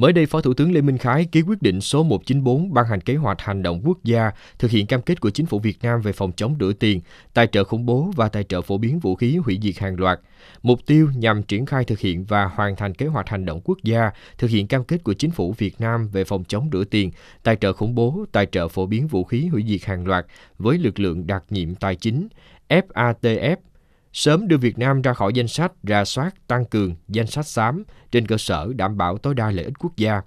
Mới đây, Phó Thủ tướng Lê Minh Khái ký quyết định số 194 ban hành kế hoạch hành động quốc gia thực hiện cam kết của chính phủ Việt Nam về phòng chống rửa tiền, tài trợ khủng bố và tài trợ phổ biến vũ khí hủy diệt hàng loạt. Mục tiêu nhằm triển khai thực hiện và hoàn thành kế hoạch hành động quốc gia thực hiện cam kết của chính phủ Việt Nam về phòng chống rửa tiền, tài trợ khủng bố, tài trợ phổ biến vũ khí hủy diệt hàng loạt với lực lượng đặc nhiệm tài chính FATF sớm đưa Việt Nam ra khỏi danh sách ra soát tăng cường danh sách xám trên cơ sở đảm bảo tối đa lợi ích quốc gia.